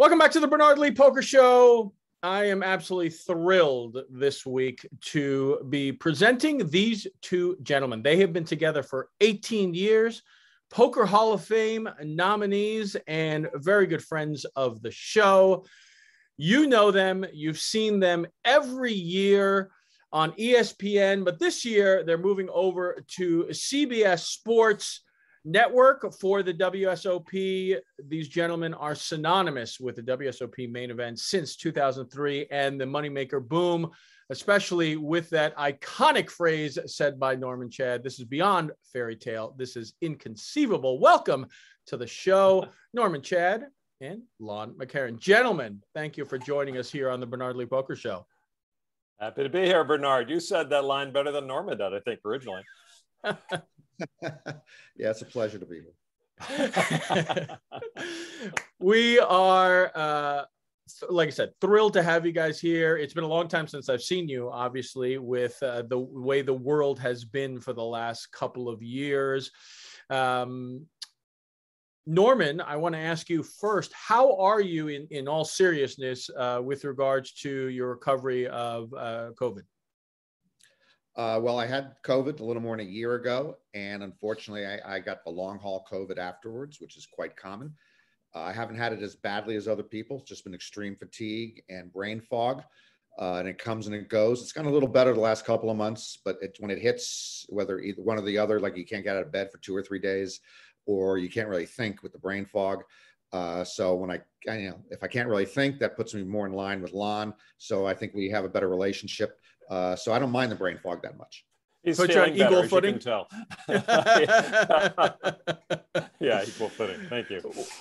Welcome back to the Bernard Lee Poker Show. I am absolutely thrilled this week to be presenting these two gentlemen. They have been together for 18 years, Poker Hall of Fame nominees, and very good friends of the show. You know them, you've seen them every year on ESPN, but this year they're moving over to CBS Sports Network for the WSOP. These gentlemen are synonymous with the WSOP main event since 2003 and the Moneymaker boom, especially with that iconic phrase said by Norman Chad. This is beyond fairy tale. This is inconceivable. Welcome to the show, Norman Chad and Lon McEachern. Gentlemen, thank you for joining us here on the Bernard Lee Poker Show. Happy to be here, Bernard. You said that line better than Norman did, I think, originally. yeah, it's a pleasure to be here. we are, uh, like I said, thrilled to have you guys here. It's been a long time since I've seen you, obviously, with uh, the way the world has been for the last couple of years. Um, Norman, I want to ask you first, how are you in, in all seriousness uh, with regards to your recovery of uh, COVID? Uh, well, I had COVID a little more than a year ago, and unfortunately, I, I got the long haul COVID afterwards, which is quite common. Uh, I haven't had it as badly as other people. It's just been extreme fatigue and brain fog, uh, and it comes and it goes. It's gotten a little better the last couple of months, but it, when it hits, whether either one or the other, like you can't get out of bed for two or three days, or you can't really think with the brain fog. Uh, so when I, I, you know, if I can't really think, that puts me more in line with Lon. So I think we have a better relationship. Uh, so I don't mind the brain fog that much. He's Put you on better, equal footing. You tell. yeah, equal footing. Thank you.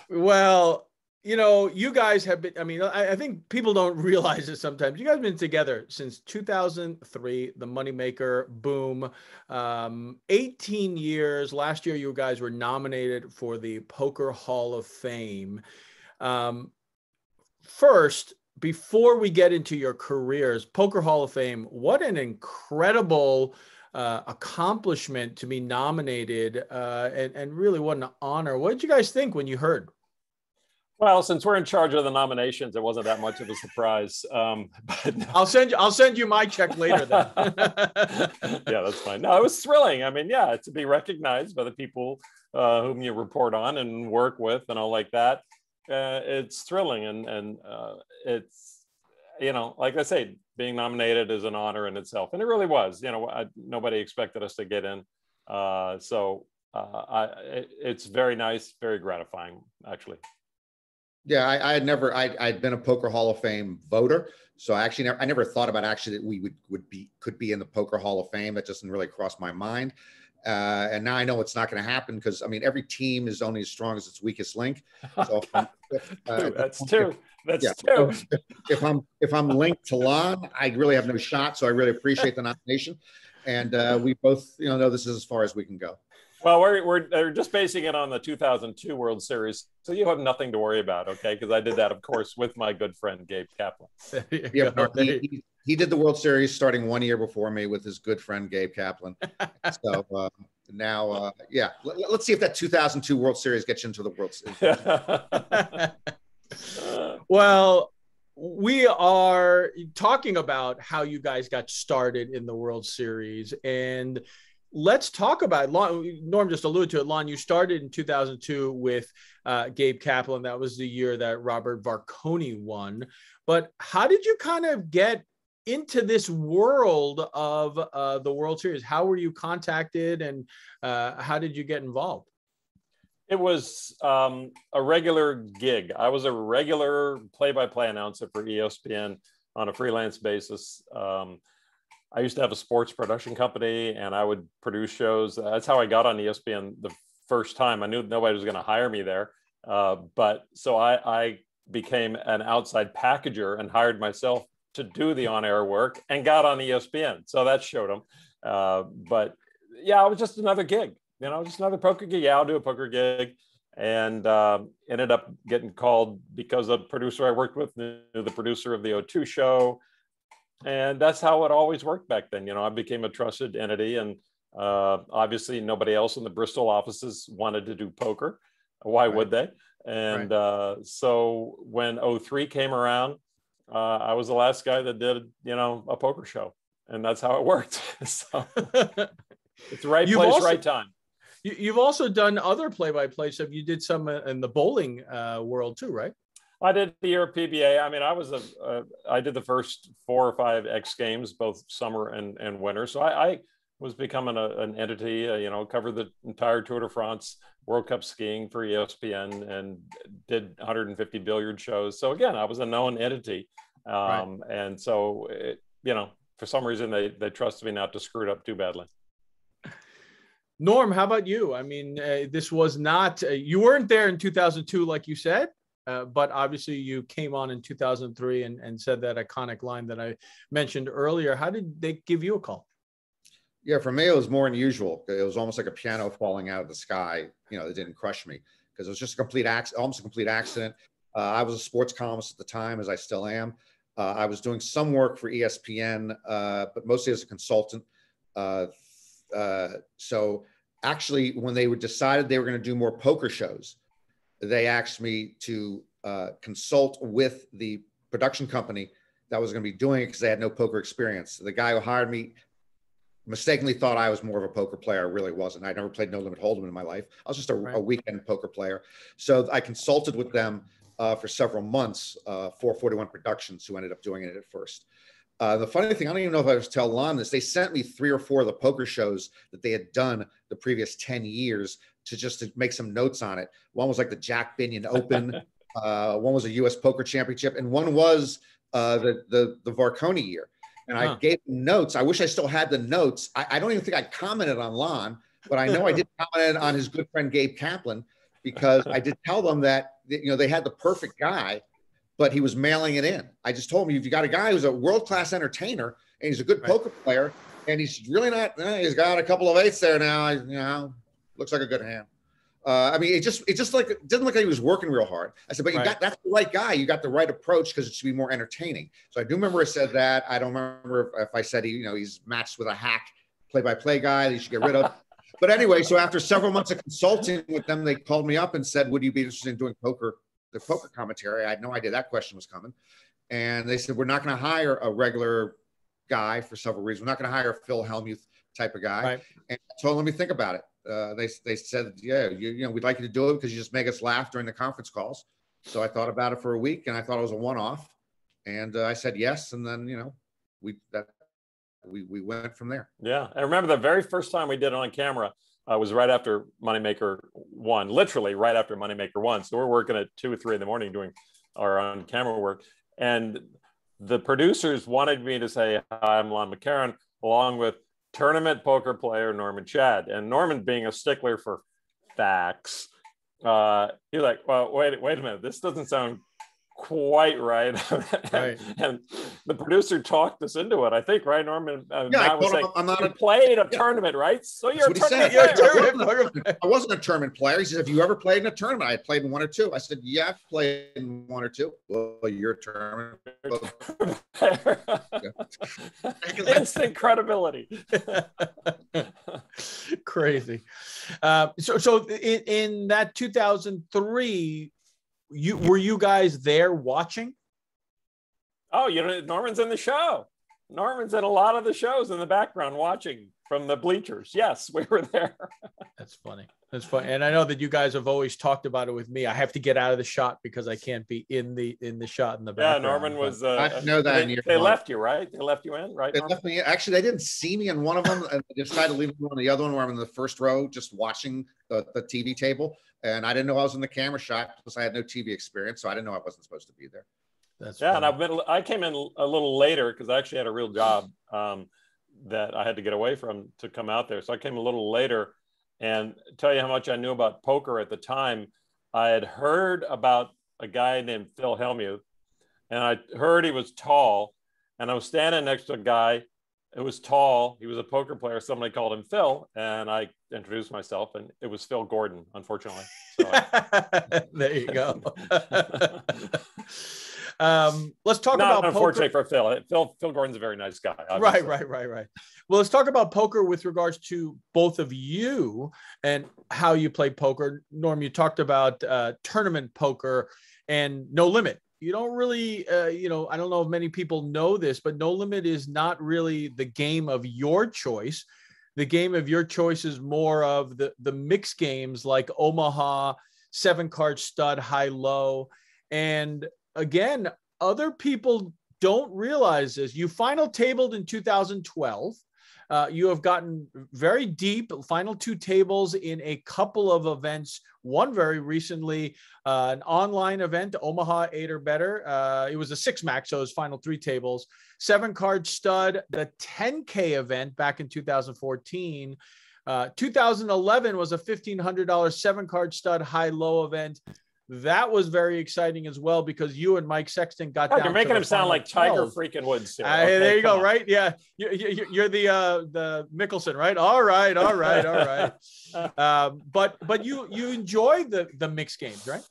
Well, you know, you guys have been, I mean, I, I, think people don't realize it sometimes. You guys have been together since 2003, the Moneymaker boom. Um, 18 years. Last year, you guys were nominated for the Poker Hall of Fame. Um, first, before we get into your careers, Poker Hall of Fame, what an incredible uh, accomplishment to be nominated uh, and, and really what an honor. What did you guys think when you heard? Well, since we're in charge of the nominations, it wasn't that much of a surprise. Um, but no. I'll send you. I'll send you my check later. Then. yeah, that's fine. No, it was thrilling. I mean, yeah, to be recognized by the people uh, whom you report on and work with, and all like that uh, it's thrilling and and uh, it's you know like I say, being nominated is an honor in itself, and it really was. You know, I, nobody expected us to get in, uh, so uh, I, it, it's very nice, very gratifying, actually. Yeah, I, I had never, I, I'd been a Poker Hall of Fame voter, so I actually never, I never thought about actually that we would would be could be in the Poker Hall of Fame. That just didn't really cross my mind. Uh, and now I know it's not going to happen because I mean every team is only as strong as its weakest link. So if, uh, that's true. That's yeah, true. If, if, I'm if I'm linked to Lon, I really have no shot. So I really appreciate the nomination, and uh, we both you know know this is as far as we can go. Well, we're, we're, we're just basing it on the 2002 World Series, so you have nothing to worry about, okay? Because I did that, of course, with my good friend Gabe Kaplan. yeah, he, he, he, did the World Series starting one year before me with his good friend Gabe Kaplan. so uh, now, uh, yeah, let, us see if that 2002 World Series gets you into the World Series. well, we are talking about how you guys got started in the World Series and let's talk about it. Norm just alluded to it. Lon, you started in 2002 with uh, Gabe Kaplan. That was the year that Robert Varkonyi won. But how did you kind of get into this world of uh, the World Series? How were you contacted, and uh, how did you get involved? It was um, a regular gig. I was a regular play-by-play announcer for ESPN on a freelance basis. Um, I used to have a sports production company and I would produce shows. That's how I got on ESPN the first time. I knew nobody was going to hire me there. Uh, but so I, I became an outside packager and hired myself to do the on air work and got on ESPN. So that showed them. Uh, but yeah, it was just another gig, you know, just another poker gig. Yeah, I'll do a poker gig. And uh, ended up getting called because the producer I worked with knew the producer of the O2 show and that's how it always worked back then. You know, I became a trusted entity, and uh, obviously nobody else in the Bristol offices wanted to do poker. Why right. would they? And right. uh, so when 03 came around, uh, I was the last guy that did, you know, a poker show. And that's how it worked. so it's right You've place, also, right time. You, have also done other play-by-play stuff. You did some in the bowling uh, world too, right? I did the year of PBA. I mean, I was a, uh, I did the first four or five X Games, both summer and, and winter. So I, I was becoming a, an entity. Uh, you know, covered the entire Tour de France, World Cup skiing for ESPN, and did 150 billiard shows. So again, I was a known entity, um, right. and so it, you know, for some reason they they trusted me not to screw it up too badly. Norm, how about you? I mean, uh, this was not, uh, you weren't there in 2002, like you said, uh, but obviously you came on in 2003 and, and said that iconic line that I mentioned earlier. How did they give you a call? Yeah, for me, it was more unusual. It was almost like a piano falling out of the sky. You know, it didn't crush me because it was just a complete accident, almost a complete accident. Uh, I was a sports columnist at the time, as I still am. Uh, I was doing some work for ESPN, but mostly as a consultant. Uh, so actually, when they decided they were going to do more poker shows, they asked me to uh, consult with the production company that was going to be doing it because they had no poker experience. The guy who hired me mistakenly thought I was more of a poker player. I really wasn't. I never played No Limit Hold'em in my life. I was just a, right. a weekend poker player. So I consulted with them uh, for several months, uh, 441 Productions, who ended up doing it at first. Uh, the funny thing, I don't even know if I was tell Lon this. They sent me three or four of the poker shows that they had done the previous 10 years to just to make some notes on it. One was like the Jack Binion Open, uh, one was a US Poker Championship, and one was uh, the, the, the Varkonyi year. And huh. I gave notes. I wish I still had the notes. I, I don't even think I commented on Lon, but I know I did comment on his good friend Gabe Kaplan because I did tell them that you know they had the perfect guy but he was mailing it in. I just told him if you got a guy who's a world class entertainer and he's a good right. poker player and he's really not, eh, he's got a couple of eights there now. You know, looks like a good hand. Uh, I mean, it just it just like it didn't look like he was working real hard. I said, but you right. got that's the right guy. You got the right approach because it should be more entertaining. So I do remember I said that. I don't remember if, if I said he, you know, he's matched with a hack play-by-play guy that you should get rid of. but anyway, so after several months of consulting with them, they called me up and said, "Would you be interested in doing poker the poker commentary. I had no idea that question was coming. And they said, we're not going to hire a regular guy for several reasons. We're not going to hire a Phil Hellmuth type of guy. Right. And so let me think about it. Uh, they, they said, yeah, you, you know, we'd like you to do it because you just make us laugh during the conference calls. So I thought about it for a week and I thought it was a one-off. And uh, I said yes. And then, you know, we, that, we, we went from there. Yeah. I remember the very first time we did it on camera, uh, was right after Moneymaker one, literally right after Moneymaker one. So we're working at two or three in the morning doing our on camera work. And the producers wanted me to say, Hi, I'm Lon McEachern, along with tournament poker player Norman Chad. And Norman, being a stickler for facts, uh, he's like, Well, wait, wait a minute. This doesn't sound quite right. right. and the producer talked us into it, I think, right, Norman? Uh, yeah, I was saying, I'm not a, played a yeah. tournament, right? So you're a tournament player. You're a tournament I wasn't a tournament player. He said, Have you ever played in a tournament? I played in one or two. I said, Yeah, I've played in one or two. Well, you're a tournament. Instant credibility. Crazy. Uh, so, so in, in that 2003 you were you guys there watching? Oh, you know, Norman's in the show. Norman's in a lot of the shows in the background watching from the bleachers. Yes, we were there. That's funny. That's funny. And I know that you guys have always talked about it with me. I have to get out of the shot because I can't be in the in the shot in the background. Yeah, Norman was. Uh, I know that. They, they left you, right? They left you in, right? They left me. Actually, they didn't see me in one of them, and they decided to leave me on the other one where I'm in the first row, just watching the, the TV table. And I didn't know I was in the camera shot because I had no TV experience, so I didn't know I wasn't supposed to be there. That's yeah, funny. and I've been. I came in a little later because I actually had a real job um, that I had to get away from to come out there. So I came a little later and tell you how much I knew about poker at the time. I had heard about a guy named Phil Hellmuth, and I heard he was tall. And I was standing next to a guy who was tall. He was a poker player. Somebody called him Phil, and I introduced myself, and it was Phil Gordon, unfortunately. So I... there you go. Um, let's talk Not about unfortunately poker. for Phil. Phil Phil Gordon's a very nice guy. Right, right, right, right. Well, let's talk about poker with regards to both of you and how you play poker. Norm, you talked about uh, tournament poker and no limit. You don't really, uh, you know, I don't know if many people know this, but no limit is not really the game of your choice. The game of your choice is more of the the mixed games like Omaha, seven card stud, high low, and again, other people don't realize this. You final tabled in 2012. Uh, you have gotten very deep, final two tables in a couple of events. One very recently, uh, an online event, Omaha eight or better. Uh, it was a six max, so it was final three tables. Seven card stud, the 10K event back in 2014. Uh, 2011 was a $1,500 seven card stud high low event. That was very exciting as well because you and Mike Sexton got God, down. you're to making the him sound final like Tiger 12. freaking Woods. here. Uh, Okay, there you go, on. right? Yeah, you, you, you're the uh, the Mickelson, right? All right, all right, all right. um, but but you you enjoy the the mixed games, right?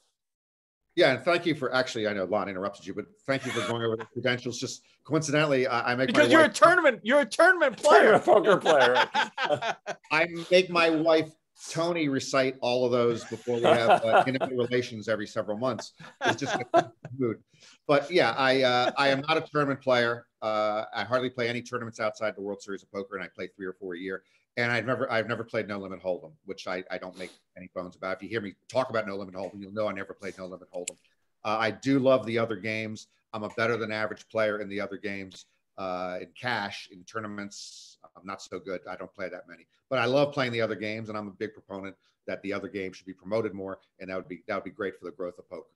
Yeah, and thank you for actually. I know Lon interrupted you, but thank you for going over the credentials. Just coincidentally, I, I make Because my you're a tournament you're a tournament player. a poker player. I make my wife Tony recite all of those before we have uh, intimate relations every several months. It's just mood. But yeah, I uh, I am not a tournament player. Uh, I hardly play any tournaments outside the World Series of Poker, and I play three or four a year. And I've never I've never played No Limit Hold'em, which I, I don't make any bones about. If you hear me talk about No Limit Hold'em, you'll know I never played No Limit Hold'em. Uh, I do love the other games. I'm a better than average player in the other games. Uh, in cash, in tournaments, I'm not so good. I don't play that many, but I love playing the other games, and I'm a big proponent that the other games should be promoted more, and that would be that would be great for the growth of poker.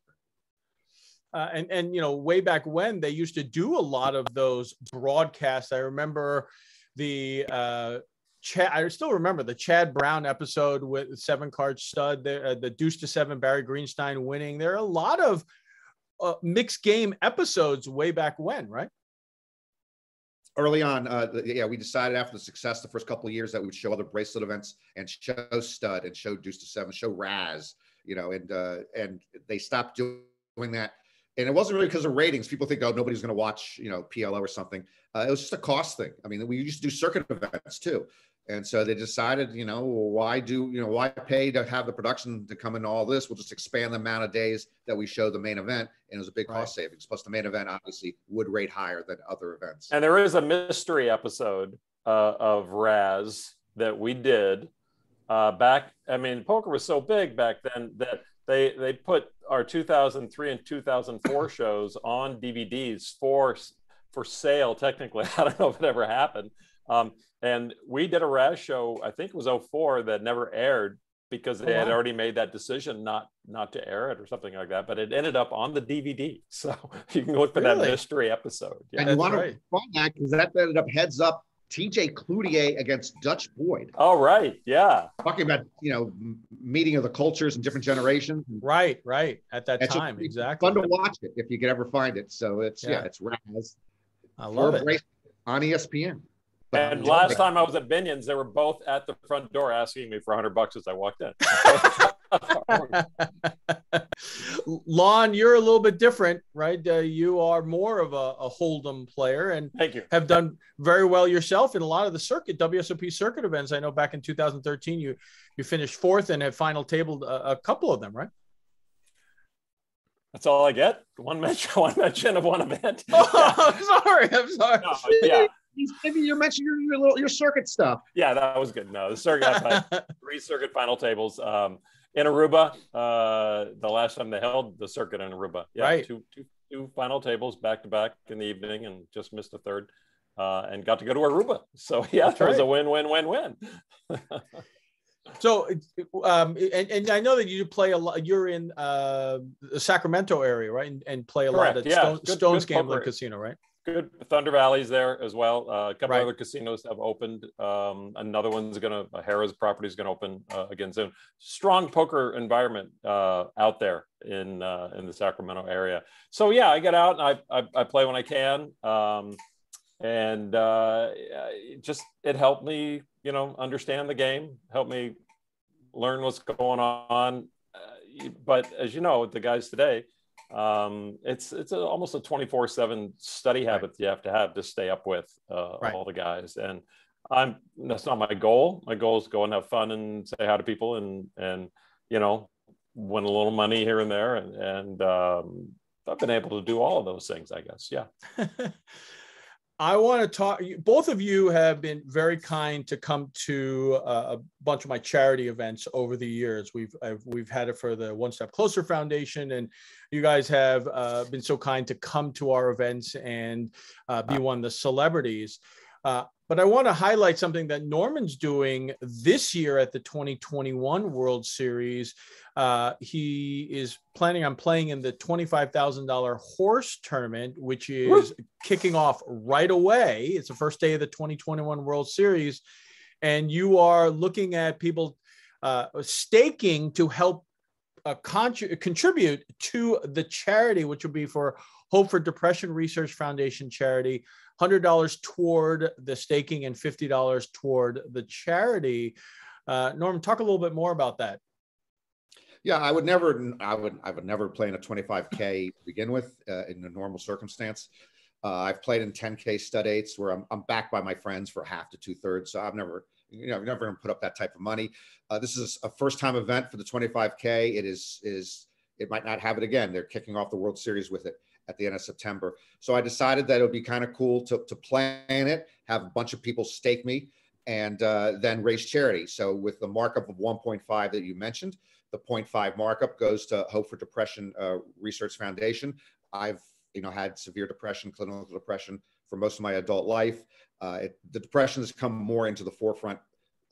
Uh, and and you know way back when they used to do a lot of those broadcasts. I remember the uh, Chad. I still remember the Chad Brown episode with seven card stud. There, uh, the Deuce to seven Barry Greenstein winning. There are a lot of uh, mixed game episodes way back when, right? Early on, uh, yeah, we decided after the success the first couple of years that we would show other bracelet events and show stud and show deuce to seven, show Razz, you know, and uh, and they stopped doing that. And it wasn't really because of ratings. People think, oh, nobody's going to watch, you know, PLO or something. Uh, it was just a cost thing. I mean, we used to do circuit events too. And so they decided, you know, why do, you know, why pay to have the production to come into all this? We'll just expand the amount of days that we show the main event. And it was a big Right. cost savings. Plus, the main event obviously would rate higher than other events. And there is a mystery episode uh, of Razz that we did uh, back. I mean, poker was so big back then that they they put our 2003 and 2004 shows on DVDs for for sale. Technically, I don't know if it ever happened. Um, and we did a Razz show. I think it was 04 that never aired because they Oh, had already made that decision not not to air it or something like that. But it ended up on the DVD, so you can look for that mystery episode. Yeah. and you that's want right. to find that because that ended up heads up TJ Cloutier against Dutch Boyd, Oh right, yeah. talking about you know meeting of the cultures and different generations. Right, right. At that It's time, it's exactly. Fun to watch it if you could ever find it. So it's yeah, Yeah. it's Razz I love it. bracelet on ESPN. But And last joking. time I was at Binion's, they were both at the front door asking me for 100 bucks as I walked in. Lon, you're a little bit different, right? Uh, you are more of a, a Hold'em player and Thank you. have done very well yourself in a lot of the circuit WSOP circuit events. I know back in 2013 you you finished fourth and have final tabled a, a couple of them, right? That's all I get. One mention, one mention of one event. Oh, I'm sorry. I'm sorry. No, yeah, maybe you mentioned your, your little your circuit stuff. yeah, that was good. No, the circuit, three circuit final tables. Um, in Aruba, uh, the last time they held the circuit in Aruba. Yeah, Right. two, two, two final tables back to back in the evening and just missed a third. Uh, and got to go to Aruba. So yeah, That's that was right. a win, win, win, win. So, um, and, and I know that you play a lot. You're in uh, the Sacramento area, right? And, and play a lot Correct, at yeah. Stone, Good- Stone's good Gambling. Casino, right? good Thunder Valley's there as well. Uh, a couple Right. other casinos have opened. Um, another one's gonna Harrah's property is gonna open uh, again soon. Strong poker environment uh, out there in uh, in the Sacramento area. So yeah, I get out and I I, I play when I can, um, and uh, it just it helped me you know understand the game, help me learn what's going on. Uh, but as you know, with the guys today. Um, it's it's a, almost a 24 seven study habit right. you have to have to stay up with uh, right. all the guys. And I'm, that's not my goal. My goal is to go and have fun and say hi to people and, and, you know, win a little money here and there. And, and um, I've been able to do all of those things, I guess. Yeah. I want to talk. Both of you have been very kind to come to a, bunch of my charity events over the years. We've I've, we've had it for the One Step Closer Foundation, and you guys have uh, been so kind to come to our events and uh, be one of the celebrities. Uh, but I want to highlight something that Norman's doing this year at the 2021 World Series. Uh, he is planning on playing in the $25,000 horse tournament, which is Woo! kicking off right away. It's the first day of the 2021 World Series. And you are looking at people uh, staking to help uh, contribute to the charity, which will be for Hope for Depression Research Foundation charity. $100 toward the staking and $50 toward the charity. Uh, Norm, talk a little bit more about that. Yeah, I would never, I would, I would never play in a 25k to begin with uh, in a normal circumstance. Uh, I've played in 10k stud eights where I'm, I'm backed by my friends for half to two thirds. So I've never, you know, I've never put up that type of money. Uh, this is a first time event for the 25k. It is, is, it might not have it again. They're kicking off the World Series with it at the end of September. So I decided that it would be kind of cool to, to plan it, have a bunch of people stake me, and uh, then raise charity. So with the markup of 1.5 that you mentioned, the 0.5 markup goes to Hope for Depression uh, Research Foundation. I've you know had severe depression, clinical depression for most of my adult life. Uh, it, the depression has come more into the forefront.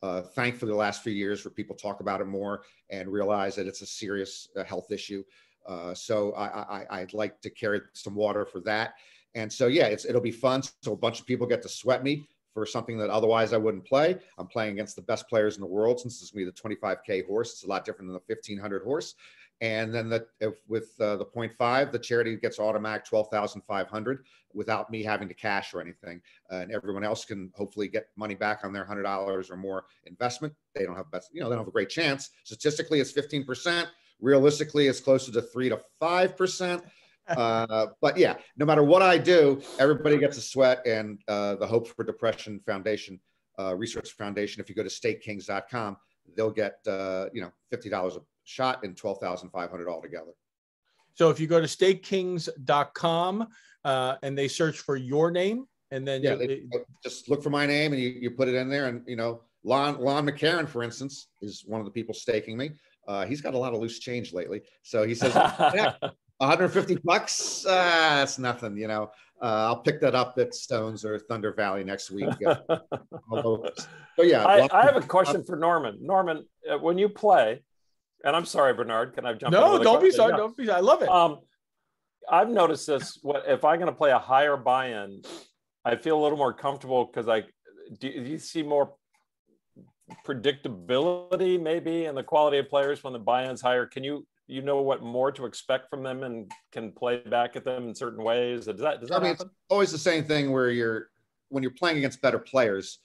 Uh, thankfully, the last few years, where people talk about it more and realize that it's a serious uh, health issue. Uh, so I, I, would like to carry some water for that. And so, yeah, it's, it'll be fun. So a bunch of people get to sweat me for something that otherwise I wouldn't play. I'm playing against the best players in the world since it's going to be the 25K horse. It's a lot different than the 1500 horse. And then the, with uh, the 0.5, the charity gets automatic 12,500 without me having to cash or anything. Uh, and everyone else can hopefully get money back on their $100 or more investment. They don't have best, you know, they don't have a great chance. Statistically, it's 15%. Realistically, it's closer to three to five percent. Uh, but yeah, no matter what I do, everybody gets a sweat. And uh, the Hope for Depression Foundation, uh, Research Foundation, if you go to stakekings.com, they'll get uh, you know fifty dollars a shot and twelve thousand five hundred altogether. So if you go to stakekings.com uh, and they search for your name, and then yeah, you, they, just look for my name and you, you put it in there, and you know Lon Lon McEachern, for instance, is one of the people staking me. Uh, he's got a lot of loose change lately. So he says, yeah, 150 bucks, uh, that's nothing, you know. Uh, I'll pick that up at Stones or Thunder Valley next week. so yeah, I, I, have a question for Norman. Norman, uh, when you play, and I'm sorry, Bernard, can I jump? No, don't be sorry. Don't be. I love it. Um, I've noticed this. What if I'm going to play a higher buy-in? I feel a little more comfortable because I do, do you see more predictability maybe and the quality of players when the buy-in's higher. Can you you know what more to expect from them and can play back at them in certain ways? Does that does that I mean, happen? it's always the same thing where you're when you're playing against better players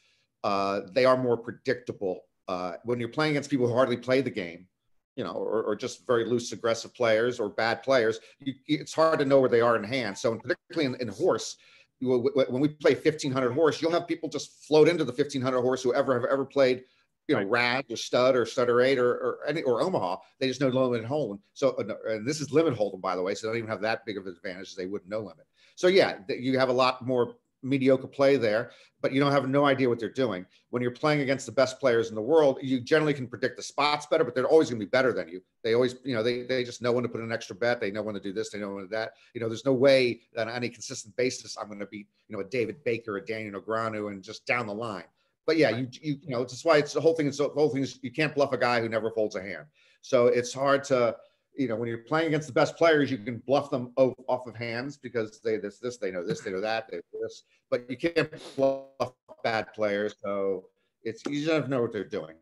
uh, they are more predictable. Uh, when you're playing against people who hardly play the game you know or, or just very loose aggressive players or bad players you, it's hard to know where they are in hand. So particularly in, in horse when we play 1500 horse you'll have people just float into the 1500 horse who ever have ever played you know, right. Rad or Stud or Stutter Eight or or, any, or Omaha. They just know Limit Hold'em. So, uh, and this is Limit Hold'em, by the way. So they don't even have that big of an advantage as they wouldn't know Limit. So yeah, you have a lot more mediocre play there, but you don't have no idea what they're doing. When you're playing against the best players in the world, you generally can predict the spots better, but they're always going to be better than you. They always, you know, they, they just know when to put an extra bet. They know when to do this. They know when to that. You know, there's no way that on any consistent basis I'm going to beat, you know, a David Baker, a Daniel Negreanu, and just down the line. But yeah, you you, you know, that's why it's the whole thing. Is the whole thing is you can't bluff a guy who never folds a hand. So it's hard to, you know, when you're playing against the best players, you can bluff them off of hands because they this this they know this they know that they know this, but you can't bluff bad players. So it's you just don't know what they're doing.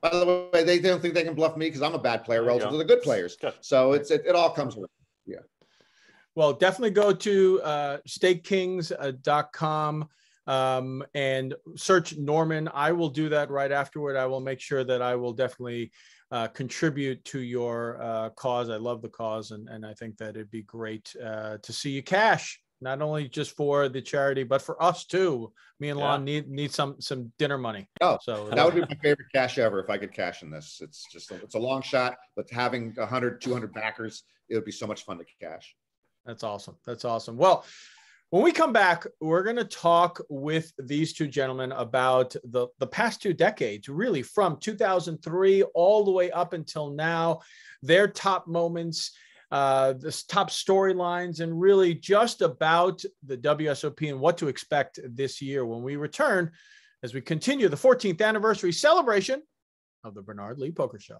By the way, they, they don't think they can bluff me because I'm a bad player relative to the good players. So it's it, it all comes with yeah. Well, definitely go to uh, stakekings.com um, and search Norman. I will do that right afterward. I will make sure that I will definitely uh, contribute to your uh, cause. I love the cause, and, and I think that it'd be great uh, to see you cash not only just for the charity, but for us too. Me and Lon need need some some dinner money. Oh, so that would be my favorite cash ever if I could cash in this. It's just a, it's a long shot, but having 100, 200 backers, it would be so much fun to cash. That's awesome. That's awesome. Well, when we come back, we're going to talk with these two gentlemen about the, the past two decades, really from 2003 all the way up until now, their top moments uh, the top storylines, and really just about the WSOP and what to expect this year when we return as we continue the 14th anniversary celebration of the Bernard Lee Poker Show.